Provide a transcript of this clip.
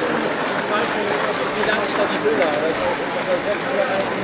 mensen. Op de of van die dames staat die deur